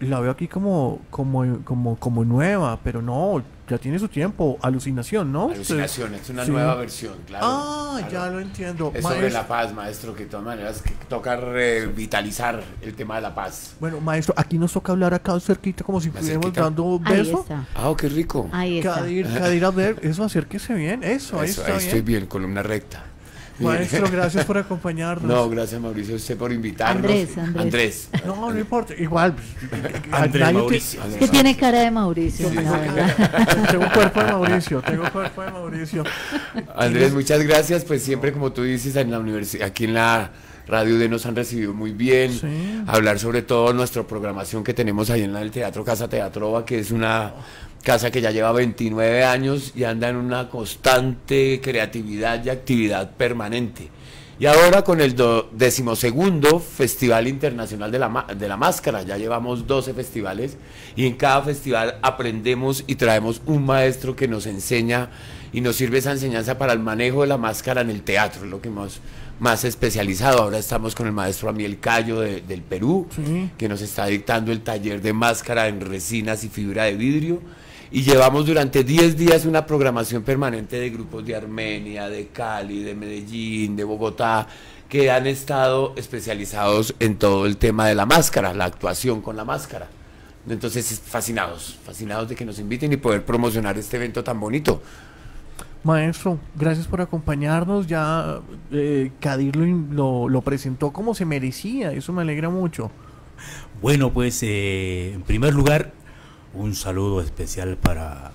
la veo aquí como, como, como, como nueva, pero no, ya tiene su tiempo. Alucinación, ¿no? Alucinación, es una nueva versión, claro. Ah, ya lo entiendo. Es sobre la paz, maestro, que de todas maneras que toca revitalizar el tema de la paz. Bueno, maestro, aquí nos toca hablar acá cerquita como si estuviéramos dando beso. Ah, qué rico. Ahí está. Cadir, Cadir, a ver, eso, acérquese bien, eso, ahí está ahí estoy bien, columna recta. Maestro, gracias por acompañarnos. No, gracias Mauricio, usted por invitarnos. Andrés, Andrés. No, no importa, igual. Andrés Mauricio. Es que tiene cara de Mauricio. tengo cuerpo de Mauricio, tengo cuerpo de Mauricio. Andrés, muchas gracias, pues siempre como tú dices, en la universidad, aquí en la Radio de nos han recibido muy bien. Hablar sobre todo nuestra programación que tenemos ahí en el Teatro Casa Teatrova, que es una casa que ya lleva 29 años y anda en una constante creatividad y actividad permanente. Y ahora con el decimosegundo Festival Internacional de la, de la Máscara, ya llevamos 12 festivales y en cada festival aprendemos y traemos un maestro que nos enseña y nos sirve esa enseñanza para el manejo de la máscara en el teatro, lo que hemos más especializado. Ahora estamos con el maestro Amiel Cayo del Perú, que nos está dictando el taller de máscara en resinas y fibra de vidrio. Y llevamos durante 10 días una programación permanente de grupos de Armenia, de Cali, de Medellín, de Bogotá, que han estado especializados en todo el tema de la máscara, la actuación con la máscara. Entonces, fascinados, fascinados de que nos inviten y poder promocionar este evento tan bonito. Maestro, gracias por acompañarnos. Ya eh, Kadir lo, lo, presentó como se merecía, eso me alegra mucho. Bueno, pues eh, en primer lugar, un saludo especial para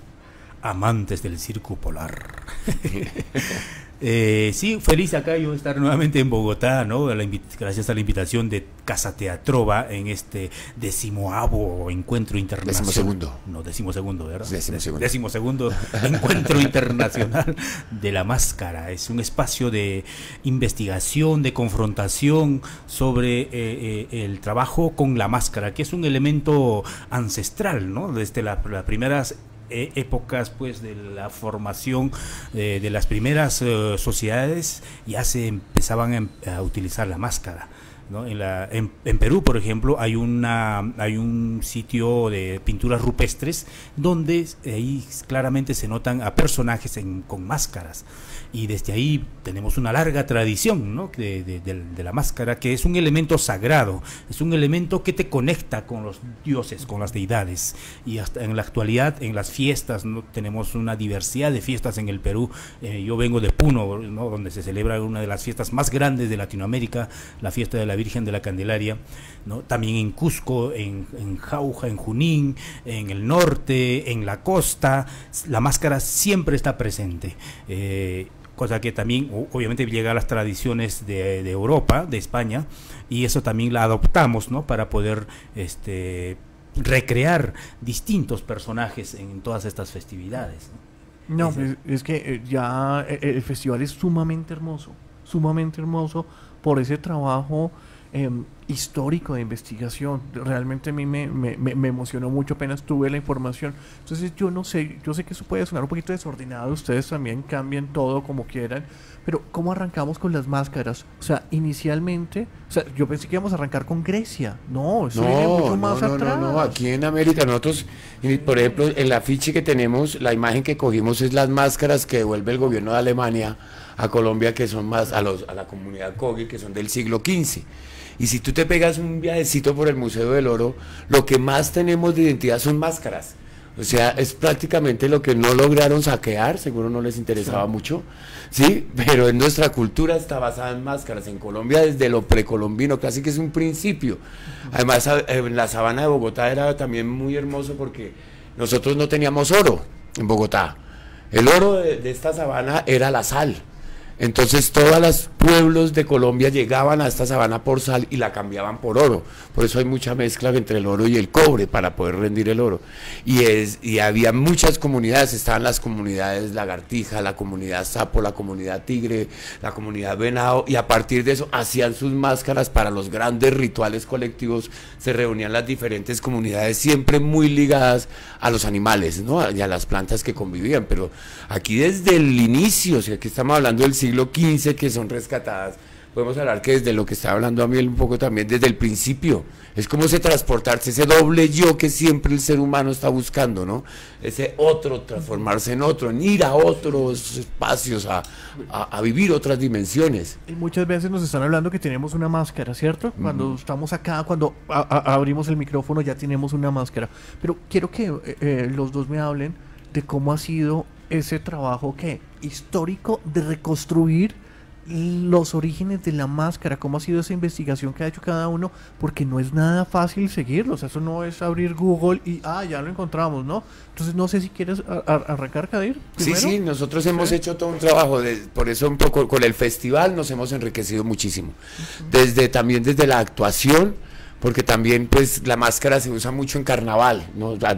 amantes del circo polar. Eh, sí, feliz acá yo estar nuevamente en Bogotá, ¿no? gracias a la invitación de Casa Teatrova en este decimoavo encuentro internacional. Décimo segundo. No, décimo segundo, ¿verdad? Décimo segundo. Décimo segundo encuentro internacional de la máscara. Es un espacio de investigación, de confrontación sobre eh, eh, el trabajo con la máscara, que es un elemento ancestral, ¿no? Desde las primeras e, épocas pues de la formación eh, de las primeras eh, sociedades ya se empezaban a, utilizar la máscara en, la, en, Perú, por ejemplo, hay, una, hay un sitio de pinturas rupestres donde ahí claramente se notan a personajes con máscaras y desde ahí tenemos una larga tradición de, la máscara, que es un elemento sagrado, es un elemento que te conecta con los dioses, con las deidades. Y hasta en la actualidad, en las fiestas, ¿no? tenemos una diversidad de fiestas en el Perú. Eh, yo vengo de Puno, donde se celebra una de las fiestas más grandes de Latinoamérica, la fiesta de la Virgen de la Candelaria. ¿no? También en Cusco, en, en Jauja, en Junín, en el norte, en la costa, la máscara siempre está presente. Eh, cosa que también obviamente llega a las tradiciones de, Europa, de España, y eso también la adoptamos, ¿no? Para poder este, recrear distintos personajes en todas estas festividades. No, pues, es, que eh, ya eh, el festival es sumamente hermoso, sumamente hermoso por ese trabajo Em, histórico de investigación. Realmente a mí me, me, emocionó mucho apenas tuve la información. Entonces yo no sé, yo sé que eso puede sonar un poquito desordenado, ustedes también cambien todo como quieran, pero ¿cómo arrancamos con las máscaras? O sea, inicialmente, o sea, yo pensé que íbamos a arrancar con Grecia. No, eso no, mucho más no, atrás. No, no, aquí en América nosotros, por ejemplo, en la afiche que tenemos, la imagen que cogimos es las máscaras que devuelve el gobierno de Alemania a Colombia, que son más a, los, a la comunidad Kogi, que son del siglo XV. Y si tú te pegas un viajecito por el Museo del Oro, lo que más tenemos de identidad son máscaras. O sea, es prácticamente lo que no lograron saquear, seguro no les interesaba mucho, ¿sí? Pero en nuestra cultura está basada en máscaras. En Colombia desde lo precolombino, casi que es un principio. Además, en la sabana de Bogotá era también muy hermoso porque nosotros no teníamos oro en Bogotá. El oro de esta sabana era la sal. Entonces todos los pueblos de Colombia llegaban a esta sabana por sal y la cambiaban por oro. Por eso hay mucha mezcla entre el oro y el cobre para poder rendir el oro. Y, es, y había muchas comunidades, estaban las comunidades lagartija, la comunidad sapo, la comunidad tigre, la comunidad venado, y a partir de eso hacían sus máscaras para los grandes rituales colectivos. Se reunían las diferentes comunidades, siempre muy ligadas a los animales ¿no? y a las plantas que convivían. Pero aquí desde el inicio, o sea, aquí estamos hablando del siglo XV que son rescatadas podemos hablar que desde lo que está hablando a mí un poco también, desde el principio, es como ese transportarse, ese doble yo que siempre el ser humano está buscando, ¿no? Ese otro, transformarse en otro, en ir a otros espacios, a, a, vivir otras dimensiones. Y muchas veces nos están hablando que tenemos una máscara, ¿cierto? Cuando estamos acá, cuando abrimos el micrófono ya tenemos una máscara. Pero quiero que eh, eh, los dos me hablen de cómo ha sido ese trabajo que histórico de reconstruir los orígenes de la máscara, cómo ha sido esa investigación que ha hecho cada uno, porque no es nada fácil seguirlos, eso no es abrir Google y, ah, ya lo encontramos, ¿no? Entonces no sé si quieres arrancar, Kadir. Sí, sí, nosotros hemos hecho todo un trabajo, de, por eso un poco con el festival nos hemos enriquecido muchísimo, desde también desde la actuación, porque también pues la máscara se usa mucho en carnaval,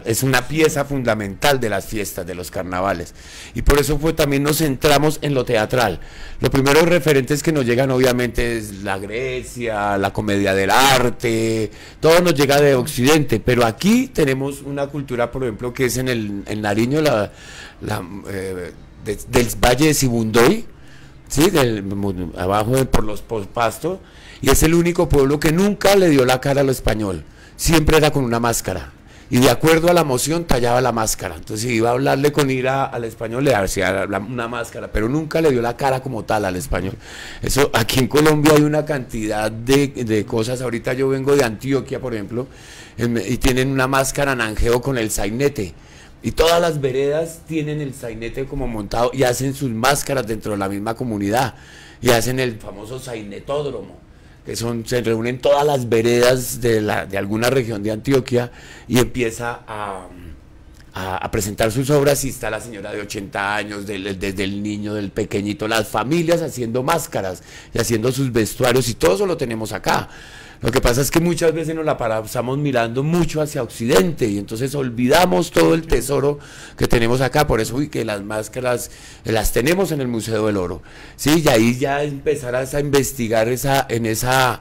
es una pieza fundamental de las fiestas, de los carnavales. Y por eso fue, también nos centramos en lo teatral. Los primeros referentes que nos llegan obviamente es la Grecia, la comedia del arte, todo nos llega de Occidente, pero aquí tenemos una cultura, por ejemplo, que es en el en Nariño, la, eh, del Valle de Sibundoy, ¿sí? Del, abajo por los pastos y es el único pueblo que nunca le dio la cara a lo español. Siempre era con una máscara. Y de acuerdo a la moción tallaba la máscara. Entonces si iba a hablarle con ira al español le hacía una máscara, pero nunca le dio la cara como tal al español. Eso aquí en Colombia hay una cantidad de, cosas. Ahorita yo vengo de Antioquia, por ejemplo, y tienen una máscara nanjeo con el sainete. Y todas las veredas tienen el sainete como montado y hacen sus máscaras dentro de la misma comunidad. Y hacen el famoso sainetódromo son, se reúnen todas las veredas de, la, de alguna región de Antioquia y empieza a, a, presentar sus obras y está la señora de 80 años, desde el niño, del pequeñito, las familias haciendo máscaras y haciendo sus vestuarios y todo eso lo tenemos acá. Lo que pasa es que muchas veces nos la pasamos mirando mucho hacia Occidente y entonces olvidamos todo el tesoro que tenemos acá. Por eso y que las máscaras las tenemos en el Museo del Oro. Sí, y ahí ya empezarás a investigar esa, en esa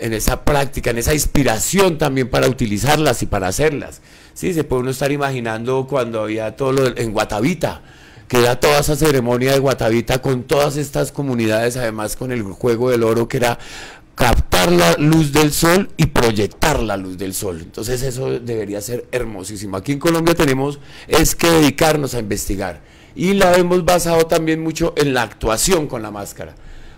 en esa práctica, en esa inspiración también para utilizarlas y para hacerlas. Sí, se puede uno estar imaginando cuando había todo lo en Guatavita, que era toda esa ceremonia de Guatavita con todas estas comunidades, además con el juego del oro, que era captar la luz del sol y proyectar la luz del sol. Entonces eso debería ser hermosísimo. Aquí en Colombia tenemos es que dedicarnos a investigar y la hemos basado también mucho en la actuación con la máscara,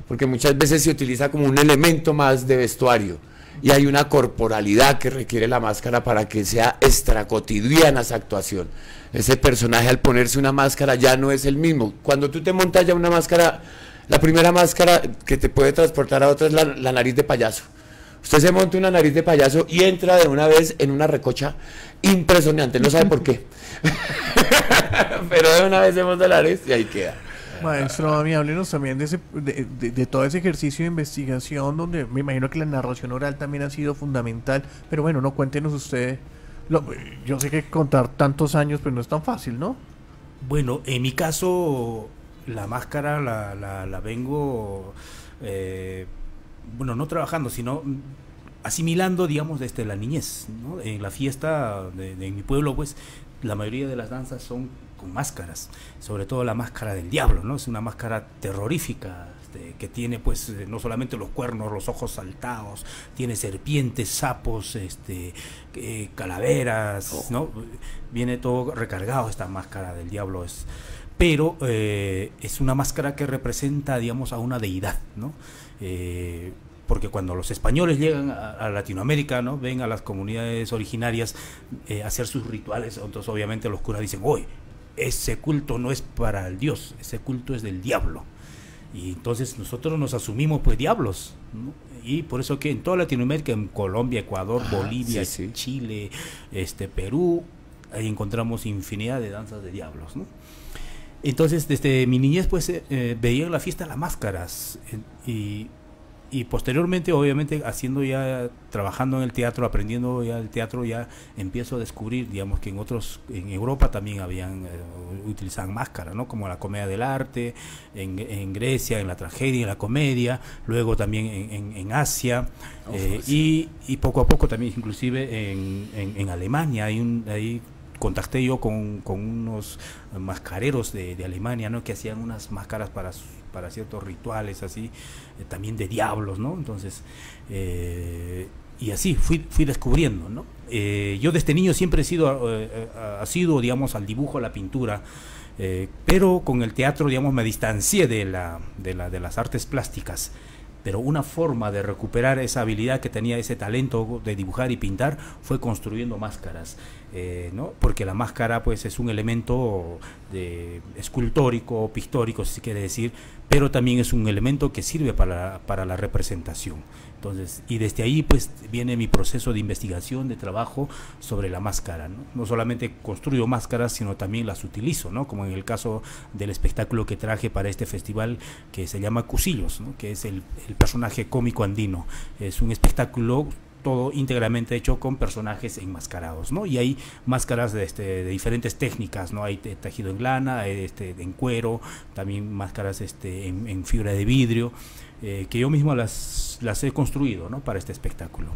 porque muchas veces se utiliza como un elemento más de vestuario y hay una corporalidad que requiere la máscara para que sea extracotidiana esa actuación. Ese personaje al ponerse una máscara ya no es el mismo. Cuando tú te montas ya una máscara la primera máscara que te puede transportar a otra es la, nariz de payaso. Usted se monta una nariz de payaso y entra de una vez en una recocha impresionante, no sabe por qué. Pero de una vez se monta la nariz y ahí queda. Maestro, a mí háblenos también de, de, todo ese ejercicio de investigación donde me imagino que la narración oral también ha sido fundamental. Pero bueno, no cuéntenos ustedes. yo sé que contar tantos años pues no es tan fácil, ¿no? Bueno, en mi caso la máscara la, la, vengo, eh, bueno, no trabajando, sino asimilando, digamos, desde la niñez. En la fiesta de, mi pueblo, pues, la mayoría de las danzas son con máscaras, sobre todo la máscara del diablo, ¿no? Es una máscara terrorífica, este, que tiene pues no solamente los cuernos, los ojos saltados, tiene serpientes, sapos, este, eh, calaveras, oh. ¿no? Viene todo recargado esta máscara del diablo. Es, pero eh, es una máscara que representa, digamos, a una deidad, ¿no? Eh, porque cuando los españoles llegan a, Latinoamérica, ¿no? ven a las comunidades originarias eh, hacer sus rituales, entonces obviamente los curas dicen, oye, ese culto no es para el Dios, ese culto es del diablo. Y entonces nosotros nos asumimos pues diablos, Y por eso que en toda Latinoamérica, en Colombia, Ecuador, Bolivia, Chile, este, Perú, ahí encontramos infinidad de danzas de diablos, ¿no? Entonces, desde mi niñez, pues eh, eh, veía en la fiesta las máscaras y, y, posteriormente, obviamente, haciendo ya, trabajando en el teatro, aprendiendo ya el teatro, ya empiezo a descubrir, digamos, que en otros, en Europa también habían, eh, utilizaban máscaras, ¿no? Como la comedia del arte, en, en, Grecia, en la tragedia, en la comedia, luego también en, en, Asia, oh, y, y, poco a poco también, inclusive en, en, Alemania, hay un... Hay contacté yo con, unos mascareros de, Alemania, ¿no? Que hacían unas máscaras para, para ciertos rituales así, eh, también de diablos, ¿no? Entonces, eh, y así fui, fui descubriendo, ¿no? yo desde niño siempre he sido, ha sido, digamos, al dibujo, a la pintura, pero con el teatro, digamos, me distancié de, la, de, la, de las artes plásticas pero una forma de recuperar esa habilidad que tenía, ese talento de dibujar y pintar, fue construyendo máscaras. Eh, ¿no? porque la máscara pues es un elemento de, escultórico, pictórico, si quiere decir, pero también es un elemento que sirve para, para la representación. Entonces, y desde ahí pues viene mi proceso de investigación, de trabajo sobre la máscara. No, no solamente construyo máscaras, sino también las utilizo, ¿no? como en el caso del espectáculo que traje para este festival que se llama Cusillos, ¿no? que es el, el personaje cómico andino. Es un espectáculo todo íntegramente hecho con personajes enmascarados, ¿no? Y hay máscaras de, este, de diferentes técnicas, ¿no? Hay tejido en lana, este, en cuero, también máscaras este, en, fibra de vidrio, eh, que yo mismo las, las he construido, ¿no? Para este espectáculo.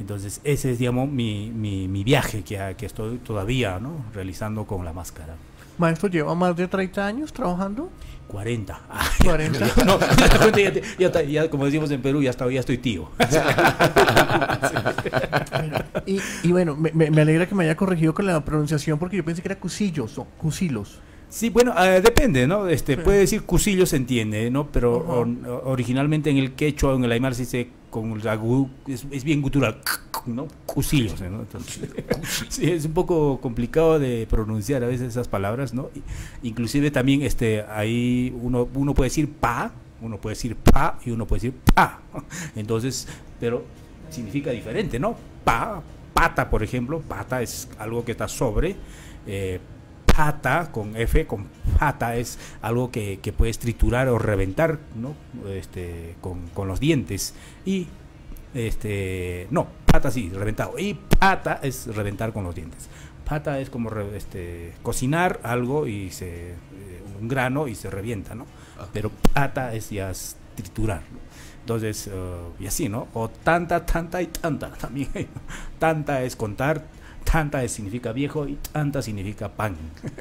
Entonces, ese es, digamos, mi, mi, mi viaje que, que estoy todavía, ¿no? Realizando con la máscara. Maestro, ¿lleva más de 30 años trabajando? 40. 40. no, ya, ya, como decimos en Perú, ya, está, ya estoy tío. y, y, bueno, me, me, alegra que me haya corregido con la pronunciación porque yo pensé que era cusillos o cusilos. Sí, bueno, uh, depende, ¿no? Este, Puede decir cusillo se entiende, ¿no? Pero uh -huh. originalmente en el quechua o en el aymar se dice con la es, es, bien gutural, ¿no? Cusillos. Entonces, sí, es un poco complicado de pronunciar a veces esas palabras, ¿no? Inclusive también este, ahí uno, uno puede decir pa, uno puede decir pa y uno puede decir pa. Entonces, pero significa diferente, ¿no? Pa, pata, por ejemplo, pata es algo que está sobre, eh, pata con F, con pata es algo que, que puedes triturar o reventar ¿no? este, con, con, los dientes. Y este no, pata sí, reventado. Y pata es reventar con los dientes. Pata es como re, este, cocinar algo y se eh, un grano y se revienta, ¿no? Okay. Pero pata es ya es triturar. ¿no? Entonces, uh, y así, ¿no? O tanta, tanta y tanta también. tanta es contar, tanta significa viejo y tanta significa pan.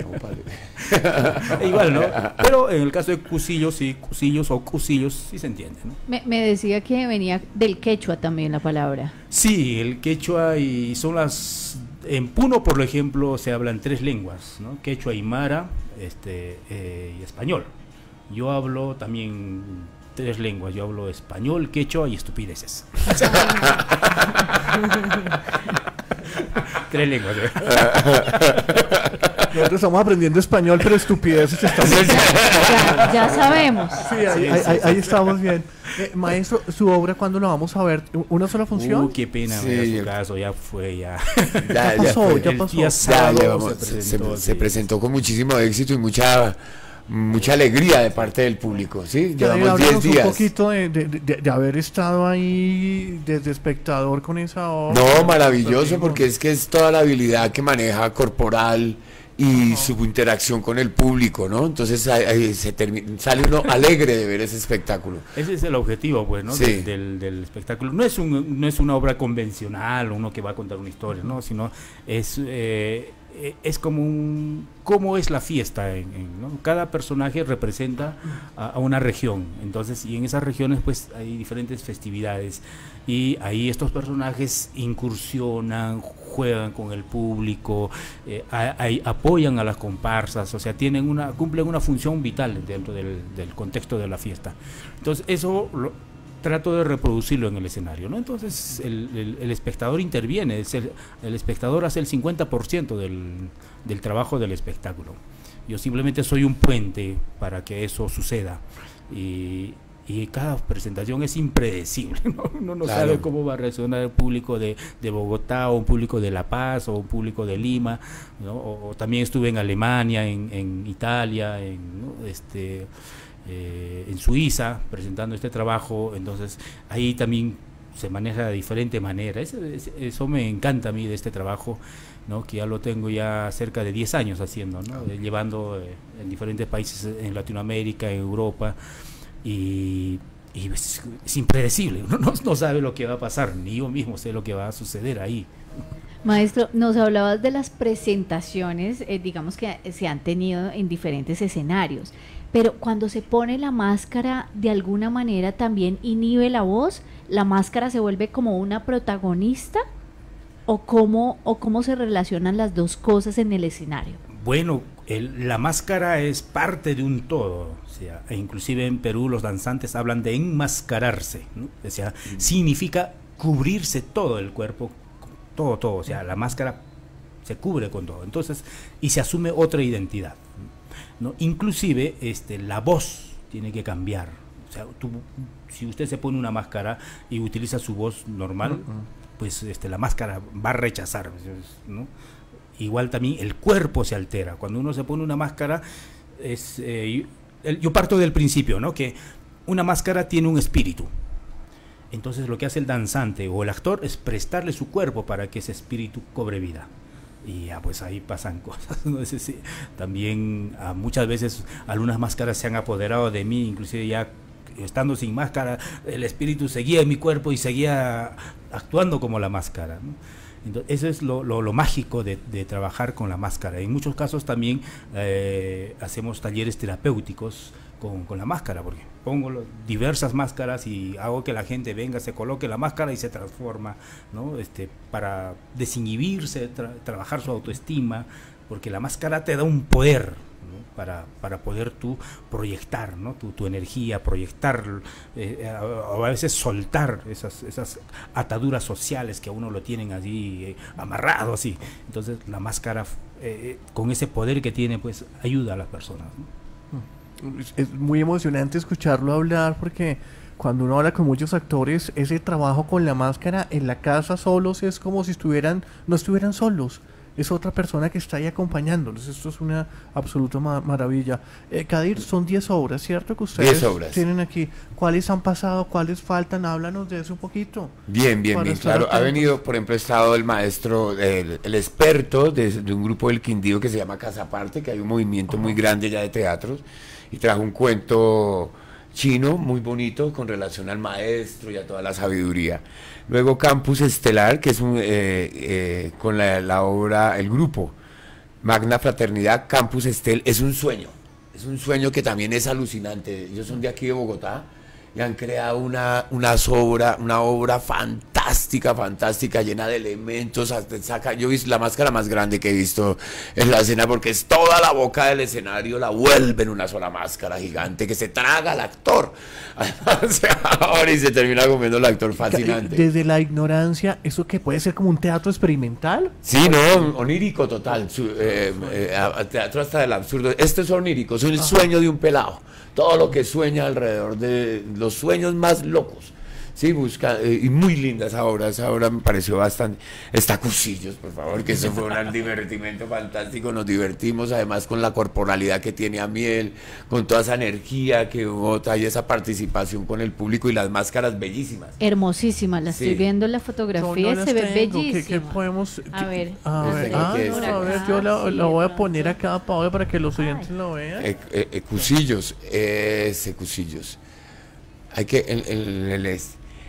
Igual, ¿no? Pero en el caso de cusillos, sí, cusillos o cusillos, sí se entiende, ¿no? Me, me, decía que venía del quechua también la palabra. Sí, el quechua y son las... En Puno, por ejemplo, se hablan tres lenguas, ¿no? Quechua, Aymara este, eh, y español. Yo hablo también tres lenguas. Yo hablo español, quechua y estupideces. tres lenguas. ¿eh? Nosotros estamos aprendiendo español, pero estupideces estamos... ya, ya, sabemos. Sí, ahí, ahí, ahí, ahí estamos bien. Eh, maestro, ¿su obra cuándo la vamos a ver? ¿Una sola función? Uh, qué pena, sí. su caso, ya fue, ya. Ya, ya pasó, ya, pasó. Ya, sábado, se, presentó, se, se presentó con muchísimo éxito y mucha mucha alegría de parte del público, ¿sí? Llevamos 10 días. un poquito de, de, de, de, haber estado ahí desde espectador con esa obra. No, maravilloso, porque es que es toda la habilidad que maneja corporal y su interacción con el público, ¿no? Entonces ahí, se sale uno alegre de ver ese espectáculo. Ese es el objetivo, pues, ¿no? Sí. Del, del, espectáculo. No es, un, no es una obra convencional, uno que va a contar una historia, ¿no? Sino es... Eh, es como un cómo es la fiesta en, cada personaje representa a, una región. Entonces y en esas regiones pues hay diferentes festividades. Y ahí estos personajes incursionan juegan con el público eh, apoyan a las comparsas o sea tienen una cumplen una función vital dentro del, contexto de la fiesta. Entonces eso trato de reproducirlo en el escenario, ¿no? Entonces el, el, el espectador interviene, es el, el, espectador hace el 50% del, del trabajo del espectáculo. Yo simplemente soy un puente para que eso suceda. Y, y cada presentación es impredecible, ¿no? Uno no claro. sabe cómo va a reaccionar el público de, de, Bogotá o un público de La Paz o un público de Lima, ¿no? o, o también estuve en Alemania, en, en Italia, en ¿no? este eh, en Suiza presentando este trabajo, entonces ahí también se maneja de diferente manera. Eso, eso, me encanta a mí de este trabajo, ¿no? que ya lo tengo ya cerca de 10 años haciendo, ¿no? eh, llevando eh, en diferentes países en Latinoamérica, en Europa, y, y es, es, impredecible, uno no, no sabe lo que va a pasar, ni yo mismo sé lo que va a suceder ahí. Maestro, nos hablabas de las presentaciones, eh, digamos que se han tenido en diferentes escenarios pero cuando se pone la máscara, de alguna manera también inhibe la voz, la máscara se vuelve como una protagonista o cómo, o cómo se relacionan las dos cosas en el escenario. Bueno, la máscara es parte de un todo, o sea, e inclusive en Perú los danzantes hablan de enmascararse, o sea, mm. significa cubrirse todo el cuerpo, todo, todo, o sea, la máscara se cubre con todo, entonces, y se asume otra identidad, ¿no? Inclusive, este, la voz tiene que cambiar, o sea, si usted se pone una máscara y utiliza su voz normal, pues este, la máscara va a rechazar, ¿no? igual también el cuerpo se altera. Cuando uno se pone una máscara, es, eh, yo parto del principio, ¿no? Que una máscara tiene un espíritu. Entonces lo que hace el danzante o el actor es prestarle su cuerpo para que ese espíritu cobre vida. Y ya pues ahí pasan cosas. ¿no? también ah, muchas veces algunas máscaras se han apoderado de mí, inclusive ya estando sin máscara, el espíritu seguía en mi cuerpo y seguía actuando como la máscara. ¿no? eso es lo, lo, mágico de, trabajar con la máscara. En muchos casos también eh, hacemos talleres terapéuticos con, la máscara, porque pongo diversas máscaras y hago que la gente venga, se coloque la máscara y se transforma, ¿no? Este, para desinhibirse, trabajar su autoestima, porque la máscara te da un poder, para, para poder tú proyectar ¿no? tu, tu energía, proyectar eh, a veces soltar esas, esas ataduras sociales que a uno lo tienen allí eh, amarrado así. Entonces la máscara eh, con ese poder que tiene pues ayuda a las personas. Es muy emocionante escucharlo hablar porque cuando uno habla con muchos actores, ese trabajo con la máscara en la casa solos es como si estuvieran, no estuvieran solos es otra persona que está ahí acompañándolos. Esto es una absoluta maravilla. Eh, Kadir, son 10 obras, ¿cierto? Que ustedes tienen aquí. ¿Cuáles han pasado? ¿Cuáles faltan? Háblanos de eso un poquito. Bien, bien, bien, claro. Ha venido, por ejemplo, ha estado el maestro, el, experto de, un grupo del Quindío que se llama Casa Parte, que hay un movimiento muy grande ya de teatros, y trajo un cuento chino muy bonito con relación al maestro y a toda la sabiduría. Luego Campus Estelar, que es un, eh, eh, con la, obra, el grupo Magna Fraternidad Campus Estel, es un sueño. Es un sueño que también es alucinante. Ellos son de aquí de Bogotá y han creado una, una obra, una obra fantástica, fantástica, llena de elementos. saca, yo he visto la máscara más grande que he visto en la escena porque es toda la boca del escenario, la vuelve en una sola máscara gigante que se traga al actor. Ahora y se termina comiendo el actor fascinante. Desde la ignorancia, ¿eso que puede ser como un teatro experimental? Sí, no, onírico total. Eh, eh, teatro hasta del absurdo. Esto es onírico, es el sueño de un pelado todo lo que sueña alrededor de los sueños más locos. Sí, busca, eh, y muy linda esa obra, esa obra me pareció bastante. Está Cusillos, por favor, que eso fue un divertimento fantástico, nos divertimos además con la corporalidad que tiene a Miel, con toda esa energía que bota y esa participación con el público y las máscaras bellísimas. Hermosísimas, las estoy viendo en la fotografía, se ve bellísima. ¿Qué, podemos? a ver, a ver, ah, a ver yo la, voy a poner acá para que los oyentes lo vean. Eh, eh, cusillos, ese Cusillos. Hay que, el, el, el,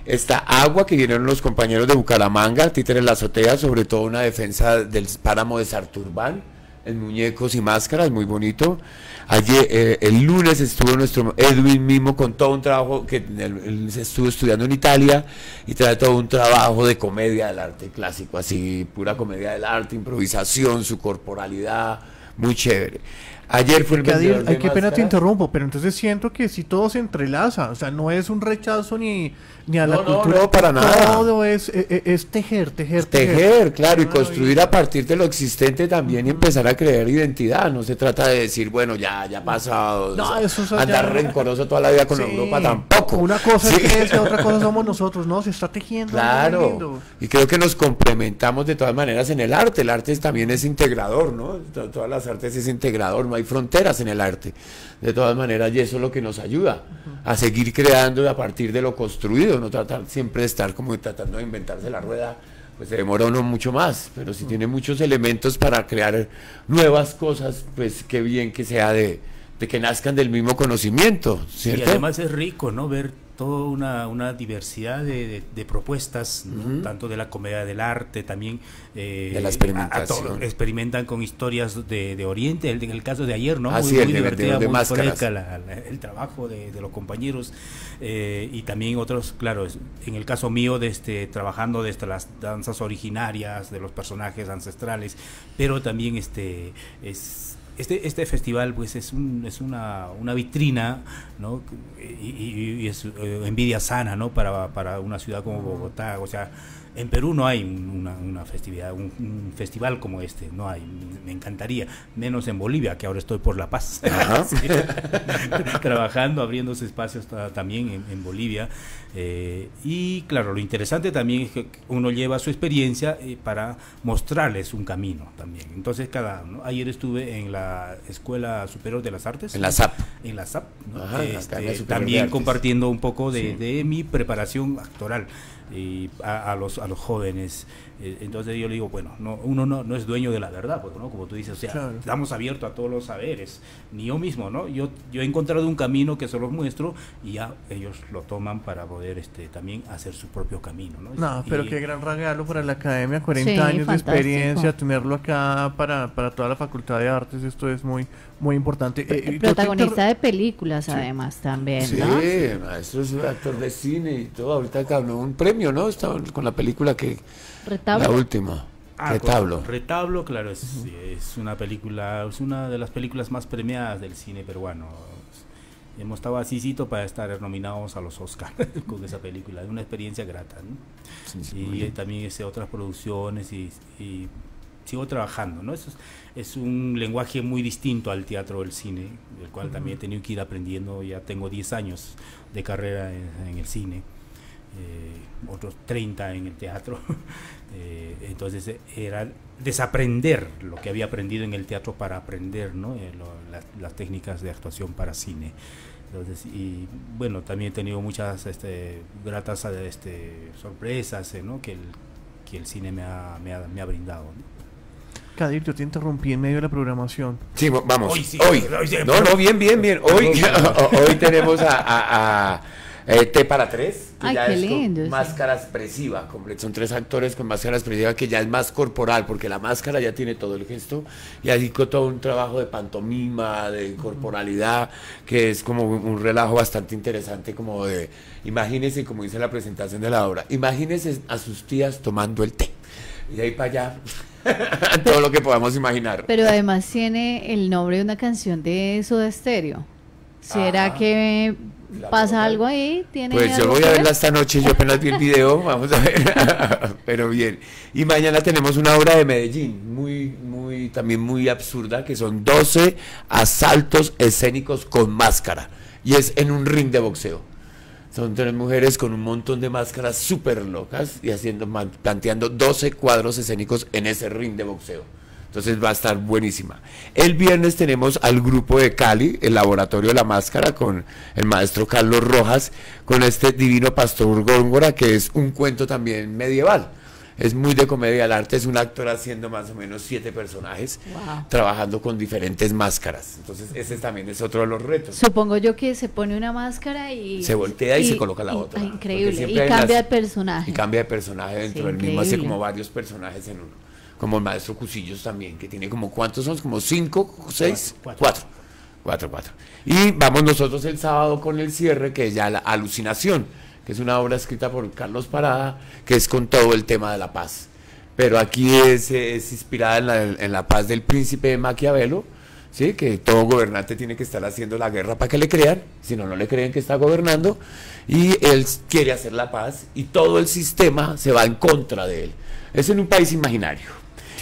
esta agua que vinieron los compañeros de Bucaramanga, Títere en la azotea, sobre todo una defensa del páramo de Sarturbán, en muñecos y máscaras, muy bonito. Ayer, eh, el lunes estuvo nuestro Edwin mismo con todo un trabajo que él, estuvo estudiando en Italia y trae todo un trabajo de comedia del arte clásico, así, pura comedia del arte, improvisación, su corporalidad, muy chévere. Ayer fue el vendedor Ay, qué pena te interrumpo, pero entonces siento que si todo se entrelaza, o sea, no es un rechazo ni, ni a la cultura. No, para nada. Todo es, e, e, es, tejer, tejer, tejer. claro, y construir a partir de lo existente también y empezar a crear identidad. No se trata de decir, bueno, ya, ya ha pasado. No, eso es andar rencoroso toda la vida con Europa tampoco. Una cosa es que otra cosa somos nosotros, ¿no? Se está tejiendo. Claro. Y creo que nos complementamos de todas maneras en el arte. El arte también es integrador, ¿no? Todas las artes es integrador, no hay fronteras en el arte. De todas maneras, y eso es lo que nos ayuda a seguir creando a partir de lo construido, no tratar siempre de estar como tratando de inventarse la rueda, pues se demora uno mucho más, pero si tiene muchos elementos para crear nuevas cosas, pues qué bien que sea de, de que nazcan del mismo conocimiento, ¿cierto? Y además es rico, ¿no? Ver toda una, una diversidad de, de, propuestas, tanto de la comedia del arte, también eh, de la experimentación. experimentan con historias de, de Oriente, en el, caso de ayer, ¿no? Así muy, muy divertida, muy fresca el trabajo de, los compañeros eh, y también otros, claro, en el caso mío, de este, trabajando desde las danzas originarias, de los personajes ancestrales, pero también este es este, este festival pues es, un, es una, una vitrina ¿no? y, es eh, envidia sana ¿no? para, para una ciudad como Bogotá. O sea, en Perú no hay una, una festividad, un, festival como este, no hay. Me encantaría, menos en Bolivia, que ahora estoy por La Paz, trabajando, abriendo espacios también en, Bolivia. Eh, y claro, lo interesante también es que uno lleva su experiencia eh, para mostrarles un camino también. Entonces, cada ayer estuve en la Escuela Superior de las Artes. En la SAP. En la SAP. Este, también compartiendo un poco de, de mi preparación actoral y a, los, a los jóvenes. Eh, entonces yo le digo, bueno, no, uno no, no es dueño de la verdad, pues, ¿no? como tú dices, o sea, estamos abiertos a todos los saberes, ni yo mismo, ¿no? Yo, yo he encontrado un camino que se los muestro y ya ellos lo toman para poder este, también hacer su propio camino, ¿no? No, pero qué gran regalo para la academia, 40 años de experiencia, tenerlo acá para, para toda la facultad de artes, esto es muy, muy importante. Eh, protagonista de películas, además, también, sí, ¿no? Sí, maestro es actor de cine y todo. Ahorita ganó un premio, ¿no? Estaba con la película que. Retablo. La última. Ah, retablo. Retablo, claro, es, es una película, es una de las películas más premiadas del cine peruano. Hemos estado asícito para estar nominados a los Oscars con esa película. Es una experiencia grata, ¿no? y también hice otras producciones y, y sigo trabajando, ¿no? Eso es, es, un lenguaje muy distinto al teatro o el cine, el cual también he tenido que ir aprendiendo, ya tengo 10 años de carrera en, el cine, eh, otros 30 en el teatro, eh, entonces era desaprender lo que había aprendido en el teatro para aprender, ¿no? Eh, las, técnicas de actuación para cine. Entonces, y bueno, también he tenido muchas este, gratas este, sorpresas ¿no? que, el, que el cine me ha, me ha, me ha brindado. Kadir, yo te interrumpí en medio de la programación. Sí, vamos. Hoy. no, no, bien, bien, bien. Hoy, hoy tenemos a, a, eh, T para tres. Que Ay, ya qué es lindo. máscara expresiva. Son tres actores con máscara expresiva que ya es más corporal, porque la máscara ya tiene todo el gesto. Y así con todo un trabajo de pantomima, de corporalidad, que es como un relajo bastante interesante, como de. Imagínense, como dice la presentación de la obra, imagínense a sus tías tomando el té. Y ahí para allá. todo lo que podamos imaginar. Pero además tiene el nombre de una canción de Soda Stereo. ¿Será que pasa algo ahí? ¿Tiene pues yo voy a verla esta noche, yo apenas vi el video, vamos a ver. Pero bien. Y mañana tenemos una obra de Medellín, muy, muy, también muy absurda, que son 12 asaltos escénicos con máscara. Y es en un ring de boxeo. Son tres mujeres con un montón de máscaras súper locas y haciendo, planteando 12 cuadros escénicos en ese ring de boxeo. Entonces va a estar buenísima. El viernes tenemos al grupo de Cali, el Laboratorio de la Máscara, con el maestro Carlos Rojas, con este divino pastor Góngora, que es un cuento también medieval es muy de comedia al arte, es un actor haciendo más o menos siete personajes, trabajando con diferentes máscaras. Entonces ese también es otro de los retos. Supongo yo que se pone una máscara y... Se voltea y, se coloca la otra. increíble, y cambia de personaje. Y cambia de personaje dentro del mismo, hace como varios personajes en uno. Como el maestro Cusillos también, que tiene como, ¿cuántos son? Como cinco, seis, cuatro. Cuatro, cuatro. Y vamos nosotros el sábado con el cierre, que es ya la alucinación que es una obra escrita por Carlos Parada, que es con todo el tema de la paz. Pero aquí es, es inspirada en la, paz del príncipe de Maquiavelo, ¿sí? que todo gobernante tiene que estar haciendo la guerra para que le crean, si no, no le creen que está gobernando, y él quiere hacer la paz y todo el sistema se va en contra de él. Es en un país imaginario,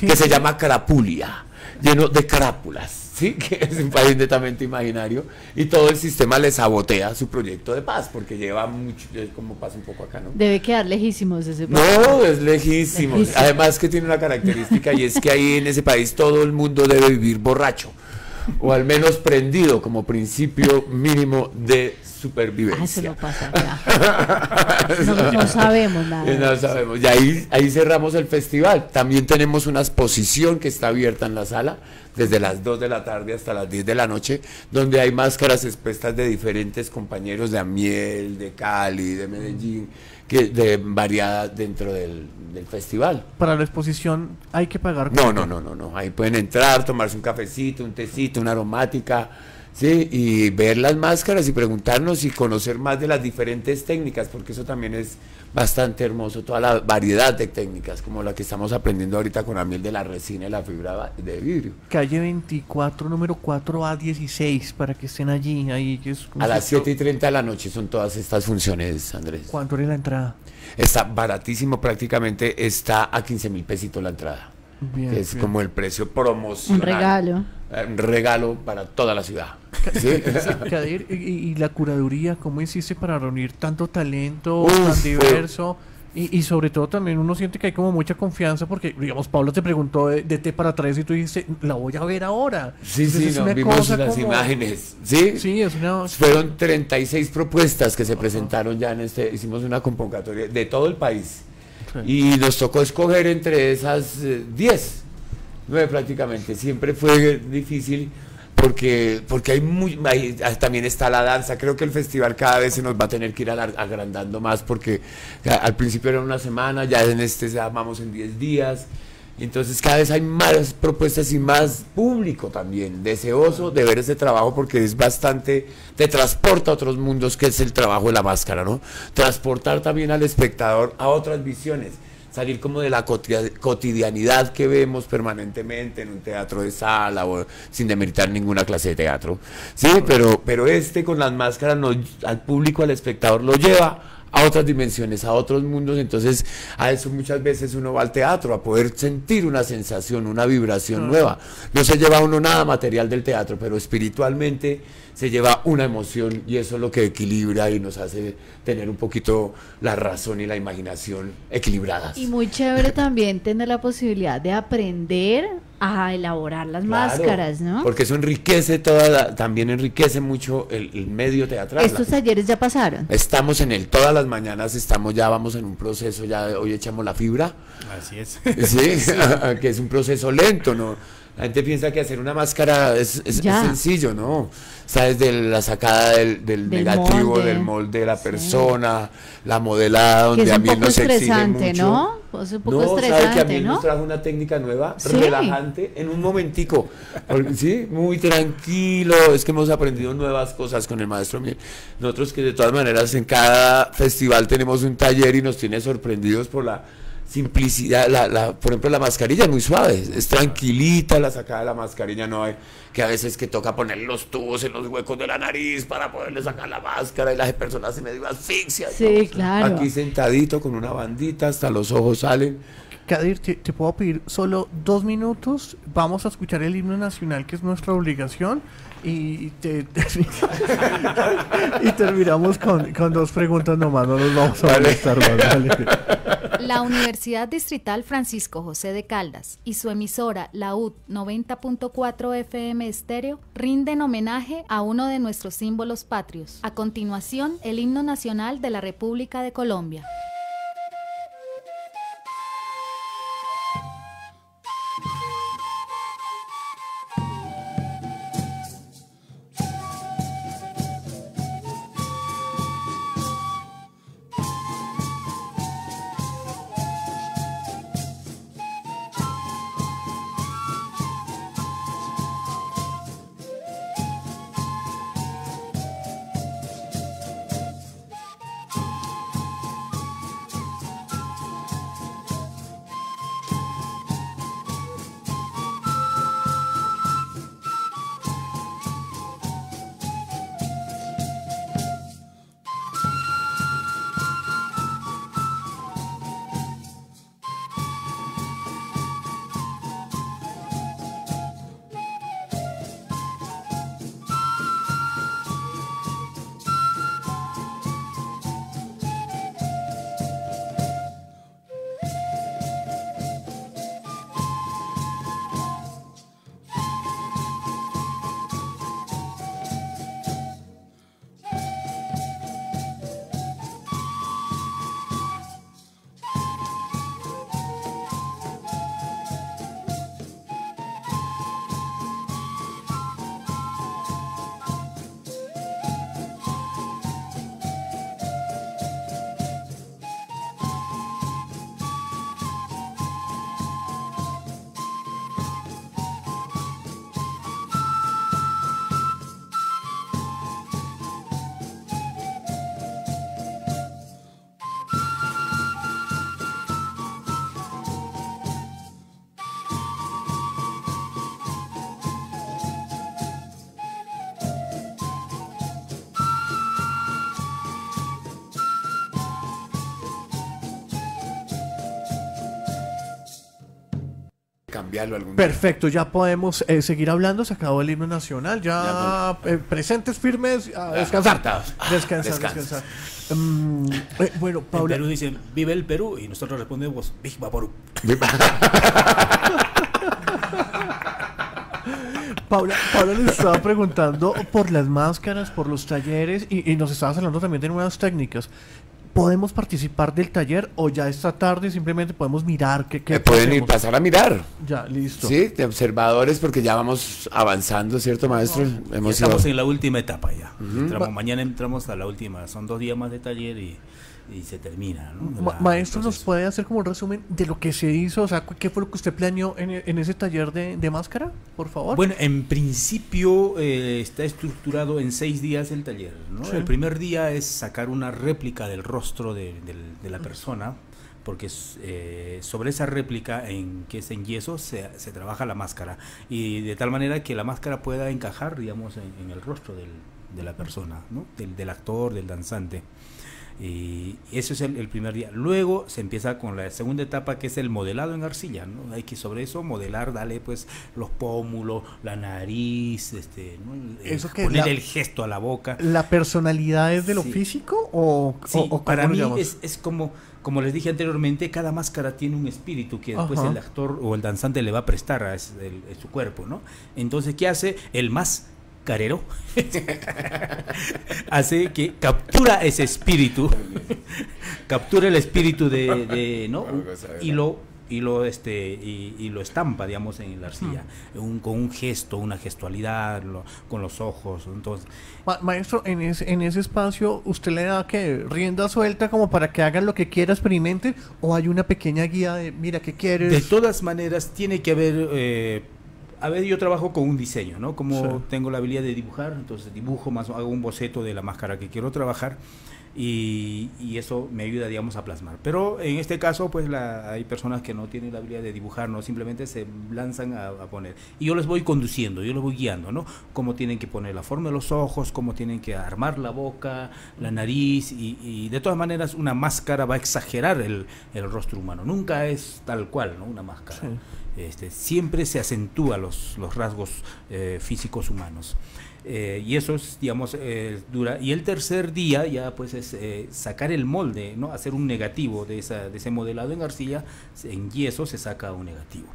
que se llama Carapulia, lleno de crápulas que es un país netamente imaginario, y todo el sistema le sabotea su proyecto de paz, porque lleva mucho, como pasa un poco acá, ¿no? Debe quedar lejísimos ese país. No, es lejísimo. Además que tiene una característica y es que ahí en ese país todo el mundo debe vivir borracho, o al menos prendido como principio mínimo de supervivencia. Ah, eso no pasa acá. no, no sabemos nada. No sabemos. Y ahí, ahí cerramos el festival. También tenemos una exposición que está abierta en la sala desde las 2 de la tarde hasta las 10 de la noche, donde hay máscaras expuestas de diferentes compañeros de Amiel, de Cali, de Medellín, que de variada dentro del, del festival. Para la exposición hay que pagar. No, no, no, no, no. Ahí pueden entrar, tomarse un cafecito, un tecito, una aromática, sí, y ver las máscaras y preguntarnos y conocer más de las diferentes técnicas, porque eso también es bastante hermoso, toda la variedad de técnicas, como la que estamos aprendiendo ahorita con la miel de la resina y la fibra de vidrio. Calle 24, número 4A16, para que estén allí. Ahí, es A las sitio- 7 y 30 de la noche son todas estas funciones, Andrés. ¿Cuánto era la entrada? Está baratísimo, prácticamente está a 15 mil pesitos la entrada. Bien, que es bien. como el precio Un promocional. regalo. Eh, Un regalo para toda la ciudad. ¿Sí? Kadir, y, la curaduría, ¿cómo hiciste para reunir tanto talento Uf, tan diverso? Y, y sobre todo también uno siente que hay como mucha confianza porque, digamos, Pablo te preguntó de, de té para tres y tú dijiste, la voy a ver ahora. Sí, Entonces sí, no, vimos las como- imágenes. ¿Sí? Sí, es una... Fueron 36 propuestas que se presentaron ya en este, hicimos una convocatoria de todo el país. Y nos tocó escoger entre esas eh, 10, 9 prácticamente. Siempre fue difícil porque, porque hay muy, hay- ah, también está la danza. Creo que el festival cada vez se nos va a tener que ir agrandando más porque a- al principio era una semana, ya en este ya vamos en 10 días. Entonces cada vez hay más propuestas y más público también, deseoso de ver ese trabajo porque es bastante, te transporta a otros mundos que es el trabajo de la máscara, ¿no? Transportar también al espectador a otras visiones, salir como de la cotidianidad que vemos permanentemente en un teatro de sala o sin demeritar ninguna clase de teatro, sí, pero, pero este con las máscaras al público, al espectador lo lleva a otras dimensiones, a otros mundos, entonces a eso muchas veces uno va al teatro, a poder sentir una sensación, una vibración nueva. No se lleva uno nada material del teatro, pero espiritualmente se lleva una emoción y eso es lo que equilibra y nos hace tener un poquito la razón y la imaginación equilibradas. Y muy chévere también tener la posibilidad de aprender a elaborar las Claro, máscaras, ¿no? Porque eso enriquece toda la- también enriquece mucho el, el medio teatral. Estos talleres ya pasaron. Estamos en el, todas las mañanas estamos ya, vamos en un proceso, ya hoy echamos la fibra, Así es. Sí, que es un proceso lento, ¿no? La gente piensa que hacer una máscara es, es- es sencillo, ¿no? Está desde la sacada del, del Del negativo, molde. del molde de la Sí. persona, la modelada, Que donde es a un mí poco exige estresante, mucho. ¿no? Es un poco no, sabe que a estresante, mí ¿no? nos trajo una técnica nueva, Sí. relajante, en un momentico. Sí, muy tranquilo. Es que hemos aprendido nuevas cosas con el maestro Miel. Nosotros que de todas maneras en cada festival tenemos un taller y nos tiene sorprendidos por la simplicidad. La, la- por ejemplo, la mascarilla es muy suave, es tranquilita la sacada de la mascarilla. No hay que a veces que toca poner los tubos en los huecos de la nariz para poderle sacar la máscara y las personas se medio asfixian. Sí, ¿no? claro. Aquí sentadito con una bandita, hasta los ojos salen. Kadir, te, te puedo pedir solo dos minutos. Vamos a escuchar el himno nacional, que es nuestra obligación. Y, te, y terminamos con, con dos preguntas nomás. No nos vamos a molestar más. La Universidad Distrital Francisco José de Caldas y su emisora, la UD 90.4 FM Estéreo, rinden homenaje a uno de nuestros símbolos patrios. A continuación, el himno nacional de la República de Colombia. Cambiarlo algún Perfecto, ya podemos eh, seguir hablando. Se acabó el himno nacional. Ya, Ya, eh, presentes, firmes, a descansar. Ah, Descansar, descansa. descansar. Mm, eh, bueno, En Paula. Perú dicen, vive el Perú, y nosotros respondemos, Big Vaporú. Paula, Paula le estaba preguntando por las máscaras, por los talleres y, y nos estabas hablando también de nuevas técnicas. ¿Podemos participar del taller o ya esta tarde simplemente podemos mirar qué, qué Eh, pueden ir pasar a mirar. Ya, listo. Sí, de observadores, porque ya vamos avanzando, ¿cierto, maestro? Hemos estamos ido- en la última etapa ya. Entramos- Ma- mañana entramos a la última, son dos días más de taller y, y se termina. ¿no? Ma- maestro, ¿nos puede hacer como un resumen de lo que se hizo? O sea, ¿qué fue lo que usted planeó en, en ese taller de, de máscara, por favor? Bueno, en principio eh, está estructurado en seis días el taller. ¿no? Sí. El primer día es sacar una réplica del rostro de, la persona, porque eh, sobre esa réplica en que es en yeso se, se trabaja la máscara y de tal manera que la máscara pueda encajar, digamos, en, en el rostro del- de la persona, ¿no? del, del actor, del danzante. Y eso es el, el primer día. Luego se empieza con la segunda etapa que es el modelado en arcilla. ¿no? Hay que sobre eso modelar, darle pues los pómulos, la nariz, este, ¿no? Que poner la- el gesto a la boca. ¿La personalidad es de lo Sí. físico o, Sí, o- o cómo para mí es, es como, como les dije anteriormente, cada máscara tiene un espíritu que después el actor o el danzante le va a prestar a, ese- el- a su cuerpo, ¿no? Entonces, ¿qué hace? El más carero hace que captura ese espíritu, captura el espíritu de, de- ¿no? Y lo y lo este y, y lo estampa digamos en la arcilla un- con un gesto una gestualidad lo- con los ojos entonces Ma- maestro, en ese, en ese espacio, ¿usted le da que rienda suelta como para que hagan lo que quiera, experimenten? ¿O hay una pequeña guía de, mira, ¿qué quieres? De todas maneras, tiene que haber. eh, a ver, yo trabajo con un diseño, ¿no? Como Sí. tengo la habilidad de dibujar, entonces dibujo más, hago un boceto de la máscara que quiero trabajar y, y eso me ayuda, digamos, a plasmar. Pero en este caso, pues la, hay personas que no tienen la habilidad de dibujar, ¿no? Simplemente se lanzan a, a poner. Y yo les voy conduciendo, yo les voy guiando, ¿no? Cómo tienen que poner la forma de los ojos, cómo tienen que armar la boca, la nariz y, y de todas maneras una máscara va a exagerar el, el rostro humano. Nunca es tal cual, ¿no? Una máscara. Sí. Este, siempre se acentúa los, los rasgos eh, físicos humanos. Eh, y eso es, digamos, eh, dura. Y el tercer día ya pues es eh, sacar el molde, ¿no? Hacer un negativo de, esa, de ese modelado en arcilla, en yeso se saca un negativo.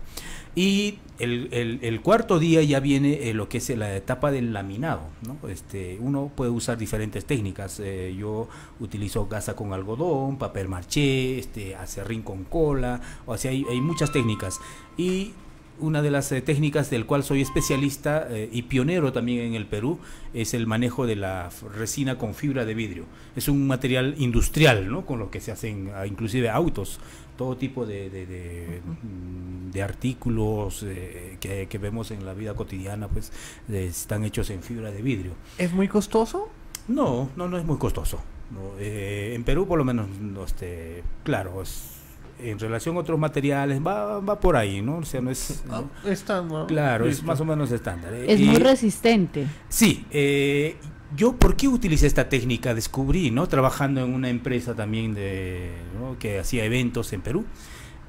Y el, el- cuarto día ya viene lo que es la etapa del laminado. ¿no? Este, uno puede usar diferentes técnicas. yo utilizo gasa con algodón, papel marché, este, acerrín con cola, o sea, hay, hay muchas técnicas. Y una de las eh, técnicas del cual soy especialista eh, y pionero también en el Perú es el manejo de la resina con fibra de vidrio. Es un material industrial, ¿no? Con lo que se hacen ah, inclusive autos, todo tipo de, de, de, mm, de artículos eh, que, que vemos en la vida cotidiana, pues están hechos en fibra de vidrio. ¿Es muy costoso? No, no, no es muy costoso. No, eh, en Perú, por lo menos, no, este, claro, es- en relación a otros materiales, va, va por ahí, ¿no? O sea, no es. Ah, ¿no? está, ¿no? Claro, es más o menos estándar. ¿eh? Es Y- muy resistente. Sí, eh, yo por qué utilicé esta técnica descubrí, ¿no? Trabajando en una empresa también de, ¿no? que hacía eventos en Perú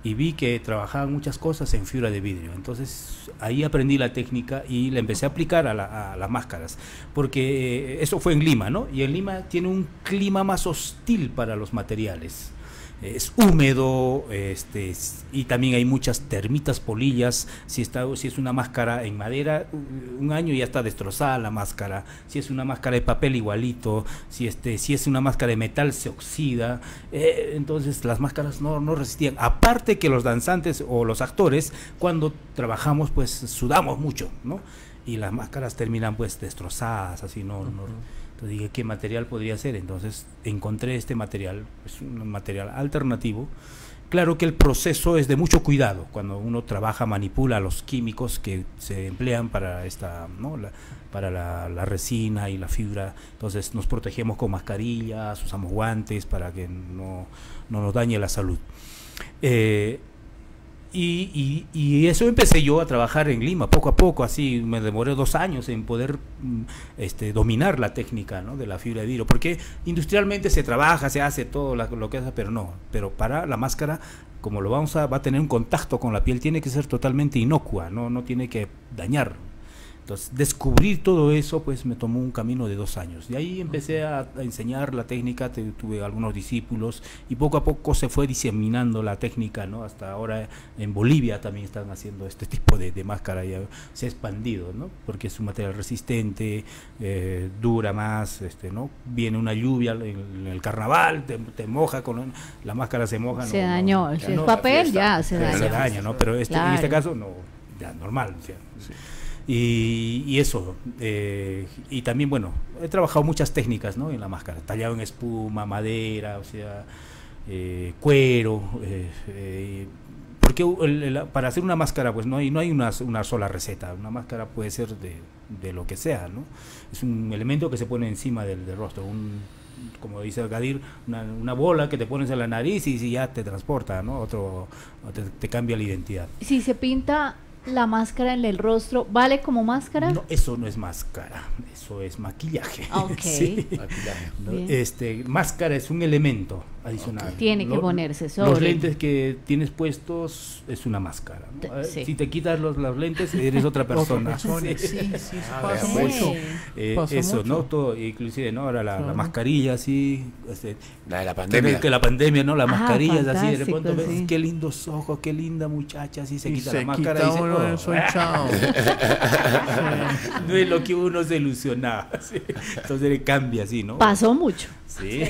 y vi que trabajaban muchas cosas en fibra de vidrio. Entonces ahí aprendí la técnica y la empecé a aplicar a, la- a las máscaras, porque eh, eso fue en Lima, ¿no? Y en Lima tiene un clima más hostil para los materiales es húmedo este y también hay muchas termitas polillas. Si está si es una máscara en madera un año ya está destrozada la máscara. Si es una máscara de papel igualito. Si este si es una máscara de metal se oxida. Eh, entonces las máscaras no, no resistían. Aparte que los danzantes o los actores cuando trabajamos pues sudamos mucho no y las máscaras terminan pues destrozadas así no, no entonces dije, ¿qué material podría ser? Entonces encontré este material, es un material alternativo. Claro que el proceso es de mucho cuidado cuando uno trabaja, manipula los químicos que se emplean para esta, ¿no? La- para la, resina y la fibra. Entonces nos protegemos con mascarillas, usamos guantes para que no, no nos dañe la salud. Eh, Y, y, eso empecé yo a trabajar en Lima, poco a poco, así me demoré dos años en poder mm, este, dominar la técnica ¿no? de la fibra de vidrio, porque industrialmente se trabaja, se hace todo lo que hace, pero no, pero para la máscara, como lo vamos a, va a tener un contacto con la piel, tiene que ser totalmente inocua, no, no tiene que dañar entonces, descubrir todo eso, pues me tomó un camino de dos años. De ahí empecé a, enseñar la técnica, tuve algunos discípulos y poco a poco se fue diseminando la técnica, ¿no? Hasta ahora en Bolivia también están haciendo este tipo de, máscara, ya se ha expandido, ¿no? Porque es un material resistente, eh, dura más, este, ¿no? Viene una lluvia en, el carnaval, te, moja, con la máscara se moja. Se dañó, si es papel ya se daña. Se daña, ¿no? Pero este, en este caso no, ya normal. sí. Y, eso, eh, y también, bueno, he trabajado muchas técnicas ¿no? en la máscara, tallado en espuma, madera, o sea, eh, cuero, eh, porque para hacer una máscara pues no hay, no hay una, una, sola receta, una máscara puede ser de, de, lo que sea, ¿no? es un elemento que se pone encima del, rostro, un, como dice Gadir, una, una, bola que te pones en la nariz y, ya te transporta, ¿no? Otro, te, te cambia la identidad. Si se pinta la máscara en el rostro vale como máscara? No, eso no es máscara, eso es maquillaje. Ok. Este, máscara es un elemento adicional. Tiene que ponerse sobre. Los lentes que tienes puestos es una máscara. Si te quitas los, lentes, eres otra persona. sí, sí, sí, pasa mucho. eso, ¿no? Todo, inclusive, ¿no? Ahora la, mascarilla, así. Este, la de la pandemia. Que la pandemia, ¿no? Las ah, mascarillas, así. De repente ves, qué lindos ojos, qué linda muchacha, así se quita la máscara y dice, oh, soy chao. no es lo que uno se ilusionaba. Entonces le cambia así, ¿no? Pasó mucho. Sí.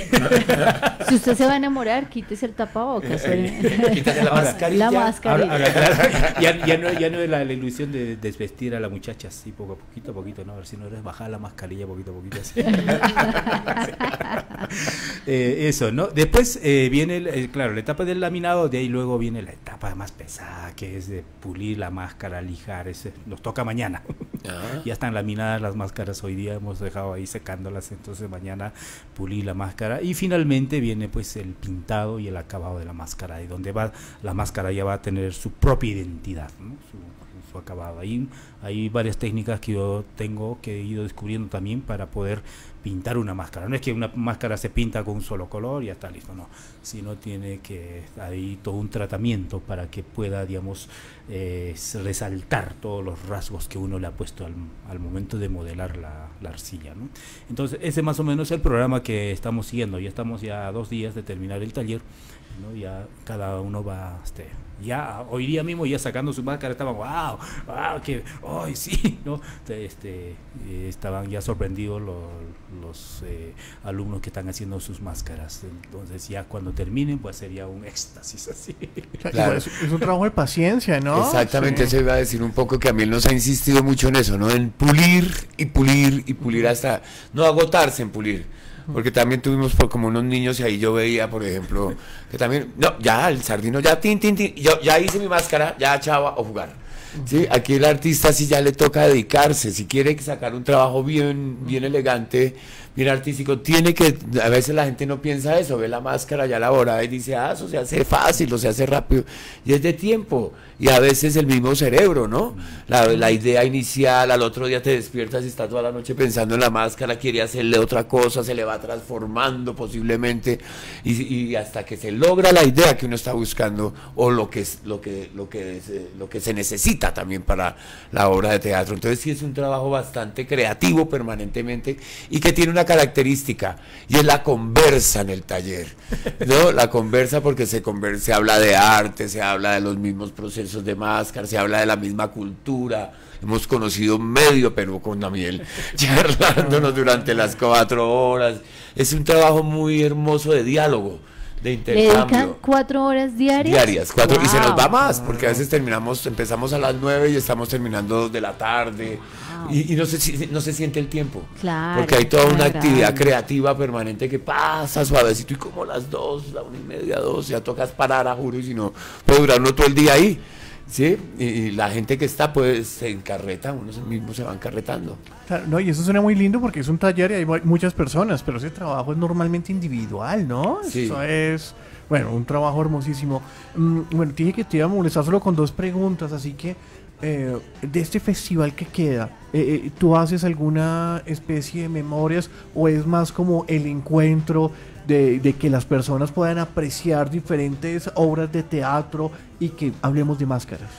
si usted se va a enamorar, quítese el tapabocas. Quítese la mascarilla. La mascarilla. ya, no, ya no es la, ilusión de desvestir a la muchacha así poco a poquito a poquito, ¿no? A ver si no eres bajar la mascarilla poquito a poquito así. Eh, eso, ¿no? Después eh, viene, el, claro, la etapa del laminado, de ahí luego viene la etapa más pesada, que es de pulir la máscara, lijar, ese, nos toca mañana. Ah. ya están laminadas las máscaras hoy día, hemos dejado ahí secándolas, entonces mañana pulir la máscara y finalmente viene pues el pintado y el acabado de la máscara y donde va la máscara ya va a tener su propia identidad su, su, acabado. Ahí hay varias técnicas que yo tengo que he ido descubriendo también para poder pintar una máscara no es que una máscara se pinta con un solo color y ya está listo no sino tiene que hay todo un tratamiento para que pueda digamos eh, resaltar todos los rasgos que uno le ha puesto al, al momento de modelar la, la arcilla ¿no? entonces ese más o menos es el programa que estamos siguiendo ya estamos ya a dos días de terminar el taller ¿no? ya cada uno va este, ya hoy día mismo ya sacando su máscara estaban wow wow que hoy sí no este eh, estaban ya sorprendidos los, los eh, alumnos que están haciendo sus máscaras. Entonces ya cuando terminen pues sería un éxtasis así. Es, un trabajo de paciencia no exactamente se iba a decir un poco que a mí nos ha insistido mucho en eso no en pulir y pulir y pulir hasta no agotarse en pulir porque también tuvimos por como unos niños y ahí yo veía, por ejemplo, que también, no, ya el sardino, ya, tin, tin, tin, yo ya hice mi máscara, ya chava o jugar. ¿sí? Aquí el artista sí ya le toca dedicarse, si quiere sacar un trabajo bien, bien elegante, bien artístico, tiene que, a veces la gente no piensa eso, ve la máscara ya elaborada y dice, ah, eso se hace fácil, o se hace rápido, y es de tiempo, y a veces el mismo cerebro, ¿no? La, la, idea inicial, al otro día te despiertas y estás toda la noche pensando en la máscara, quiere hacerle otra cosa, se le va transformando posiblemente, y, hasta que se logra la idea que uno está buscando, o lo que, es, lo que, lo que, lo que se necesita también para la obra de teatro. Entonces sí es un trabajo bastante creativo permanentemente y que tiene una característica y es la conversa en el taller, ¿no? La conversa porque se, conversa, se habla de arte, se habla de los mismos procesos de máscara, se habla de la misma cultura. Hemos conocido medio Perú con Daniel, charlándonos durante las cuatro horas. Es un trabajo muy hermoso de diálogo de intercambio. ¿Le cuatro horas diarias? Diarias, cuatro, y se nos va más, porque a veces terminamos, empezamos a las nueve y estamos terminando de la tarde, y, no, se, no se siente el tiempo. Claro. Porque hay toda una actividad creativa permanente que pasa suavecito, y como las dos, la una y media, dos, ya tocas parar, a juro, y si no, puede durar uno todo el día ahí. ¿Sí? Y, la gente que está, pues, se encarreta, uno mismo se va encarretando. no, y eso suena muy lindo porque es un taller y hay muchas personas, pero ese trabajo es normalmente individual, ¿no? Eso es, bueno, un trabajo hermosísimo. Mm, bueno, dije que te iba a molestar solo con dos preguntas, así que eh, de este festival que queda, eh, eh, ¿tú haces alguna especie de memorias o es más como el encuentro de, de, que las personas puedan apreciar diferentes obras de teatro y que hablemos de máscaras?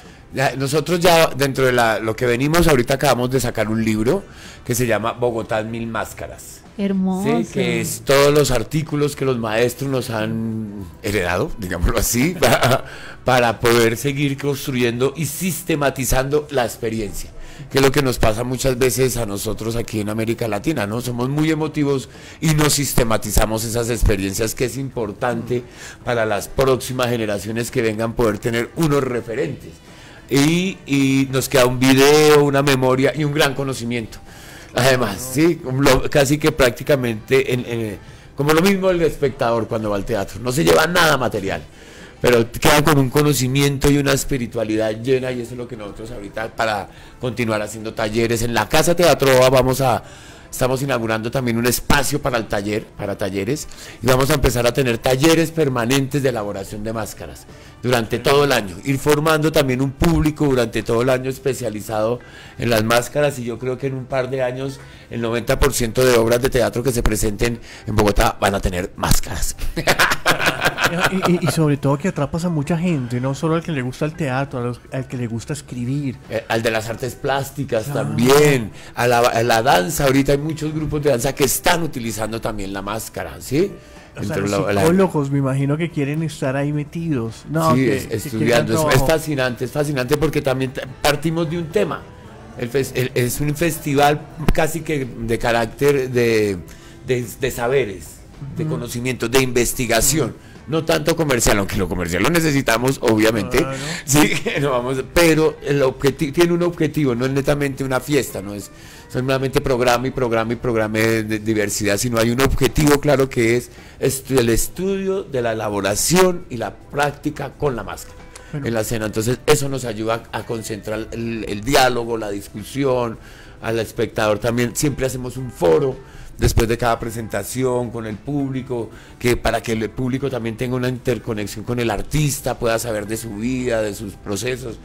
nosotros ya dentro de la, lo que venimos, ahorita acabamos de sacar un libro que se llama Bogotá en mil máscaras. Hermoso. Sí, que es todos los artículos que los maestros nos han heredado, digámoslo así, para, poder seguir construyendo y sistematizando la experiencia que es lo que nos pasa muchas veces a nosotros aquí en América Latina, ¿no? Somos muy emotivos y no sistematizamos esas experiencias que es importante para las próximas generaciones que vengan poder tener unos referentes. Y, y nos queda un video, una memoria y un gran conocimiento. Además, sí, casi que prácticamente como lo mismo el espectador cuando va al teatro, no se lleva nada material, pero queda con un conocimiento y una espiritualidad llena y eso es lo que nosotros ahorita para continuar haciendo talleres en la Casa Teatro vamos a Estamos inaugurando también un espacio para el taller, para talleres, y vamos a empezar a tener talleres permanentes de elaboración de máscaras durante todo el año, ir formando también un público durante todo el año especializado en las máscaras y yo creo que en un par de años el 90% de obras de teatro que se presenten en Bogotá van a tener máscaras. y, sobre todo que atrapas a mucha gente, no solo al que le gusta el teatro, al que le gusta escribir. Eh, al de las artes plásticas también, a la, a la danza, ahorita hay muchos grupos de danza que están utilizando también la máscara, ¿sí? los psicólogos, me imagino que quieren estar ahí metidos. No, sí, estudiando. Es, fascinante, es fascinante porque también partimos de un tema. es un festival casi que de carácter de, de, saberes, de conocimiento, de investigación. No tanto comercial, aunque lo comercial lo necesitamos, obviamente. Sí, no vamos, pero el objetivo tiene un objetivo, no es netamente una fiesta, no es solamente programa y programa y programa de, diversidad, sino hay un objetivo claro que es el estudio de la elaboración y la práctica con la máscara en la escena. Entonces eso nos ayuda a, concentrar el, diálogo, la discusión, al espectador también. Siempre hacemos un foro después de cada presentación con el público, que para que el público también tenga una interconexión con el artista, pueda saber de su vida, de sus procesos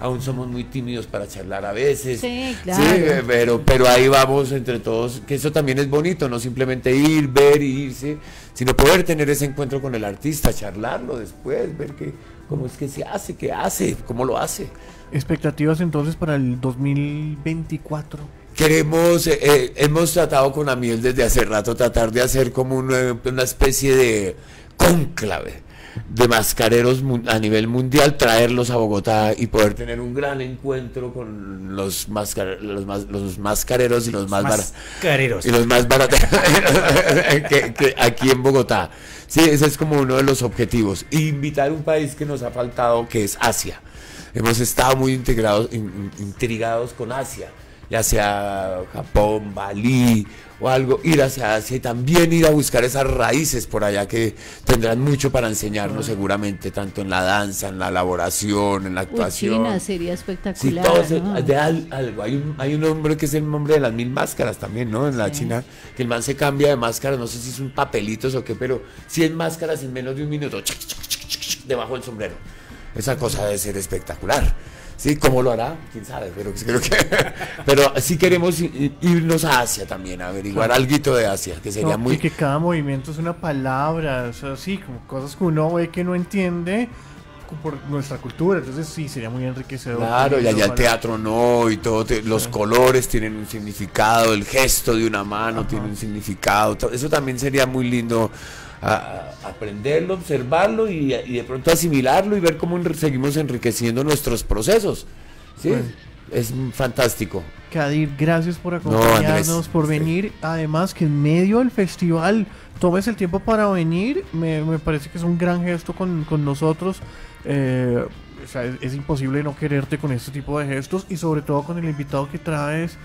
aún somos muy tímidos para charlar a veces. Sí, claro. pero, pero ahí vamos entre todos, que eso también es bonito, no simplemente ir, ver y irse, sino poder tener ese encuentro con el artista, charlarlo después, ver que, cómo es que se hace, qué hace, cómo lo hace. ¿Expectativas entonces para el 2024? Queremos, eh, eh, hemos tratado con Amiel desde hace rato, tratar de hacer como una, una especie de cónclave de mascareros a nivel mundial, traerlos a Bogotá y poder tener un gran encuentro con los, los, mascareros y los más baratos. Y los más baratos que, aquí en Bogotá. Sí, ese es como uno de los objetivos. invitar un país que nos ha faltado, que es Asia. Hemos estado muy integrados, intrigados con Asia, ya sea Japón, Bali o algo, ir hacia Asia y también ir a buscar esas raíces por allá que tendrán mucho para enseñarnos seguramente, tanto en la danza, en la elaboración, en la actuación. China sería espectacular. de algo. Hay un, hay un hombre que es el nombre de las mil máscaras también, ¿no? En la China, que el man se cambia de máscara, no sé si es un papelitos o qué, pero 100 máscaras en menos de un minuto, debajo del sombrero. Esa cosa debe ser espectacular. Sí, ¿cómo lo hará? ¿Quién sabe? Pero, creo que, pero sí queremos irnos a Asia también, averiguar algo de Asia, que sería muy... Y que cada movimiento es una palabra, o sea, sí, como cosas que uno ve que no entiende por nuestra cultura, entonces sí, sería muy enriquecedor. Claro, y allá el teatro no, y todo, los colores tienen un significado, el gesto de una mano tiene un significado, eso también sería muy lindo a, aprenderlo, observarlo y, de pronto asimilarlo y ver cómo seguimos enriqueciendo nuestros procesos. ¿sí? es fantástico. Kadir, gracias por acompañarnos, por venir. Además que en medio del festival tomes el tiempo para venir, me, parece que es un gran gesto con, nosotros. Eh, es, es, imposible no quererte con este tipo de gestos y sobre todo con el invitado que traes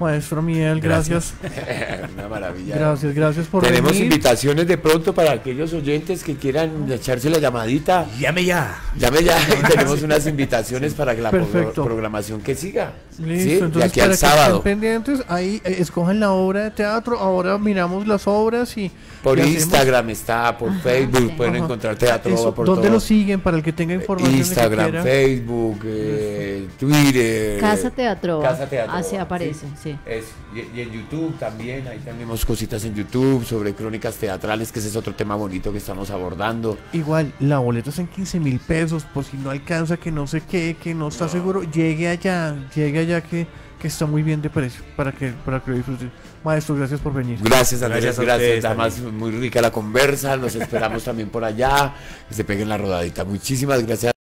Maestro Miguel, gracias. Una maravilla. Gracias, gracias por Tenemos venir. invitaciones de pronto para aquellos oyentes que quieran echarse la llamadita. Llame ya. Llame ya y tenemos unas invitaciones para que la Perfecto. programación que siga. Listo, ¿sí? De entonces aquí para al que sábado. estén pendientes, ahí eh, escojan la obra de teatro, ahora miramos las obras y... Por y hacemos- Instagram está, por Facebook sí. pueden Ajá. encontrar teatro Eso, por ¿Dónde todo. lo siguen para el que tenga información? de que Instagram, quiera? Facebook, eh, Twitter. Casa Teatro. Casa Teatro. Así aparece, sí. Es, y, y en YouTube también, ahí tenemos cositas en YouTube sobre crónicas teatrales, que ese es otro tema bonito que estamos abordando. Igual, la boleta está en 15 mil pesos, por si no alcanza, que no sé qué, que no está seguro, llegue allá, llegue allá que, que está muy bien de precio, para que, para que lo disfruten. Maestro, gracias por venir. Gracias Andrés, Gracias gracias. Además, muy rica la conversa, nos esperamos también por allá, que se peguen la rodadita. Muchísimas gracias.